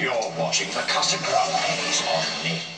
You're watching the Casa Grandes on Nick.